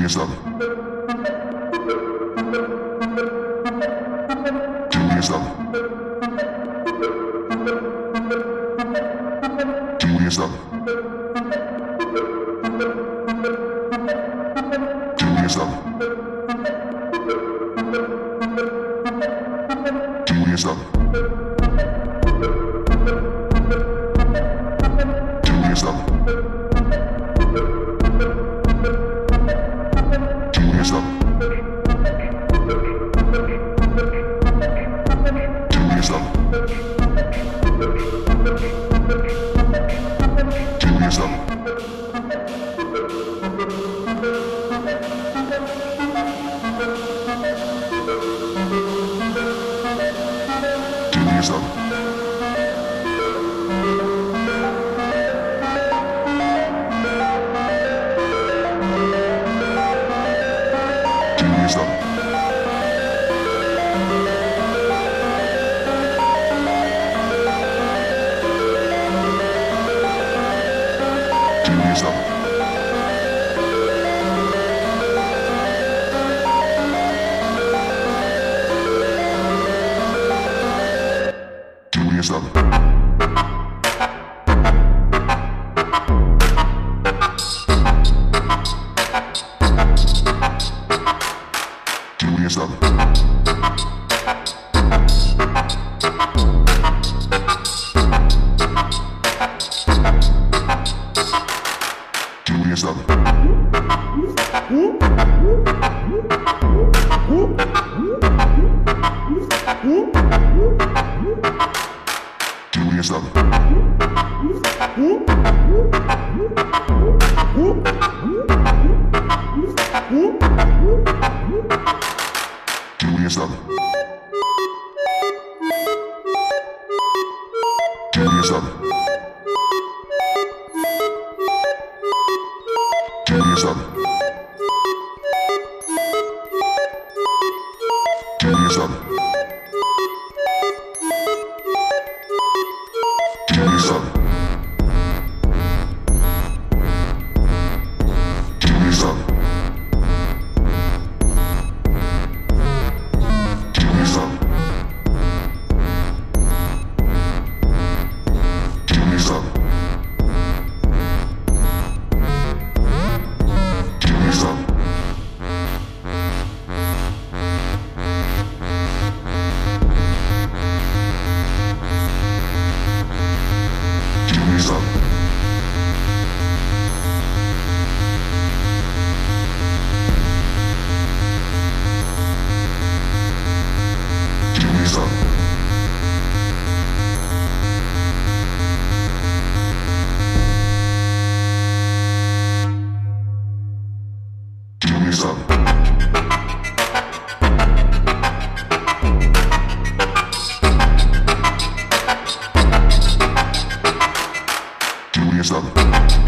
nadie sabe. Julia sabe. Julia sabe. Julia sabe. Julia sabe. use them. Didn't use them. estado. Seguridad estado. Seguridad estado. Julius Love. Julius Love. Julius Love. Julius Love. Linhas.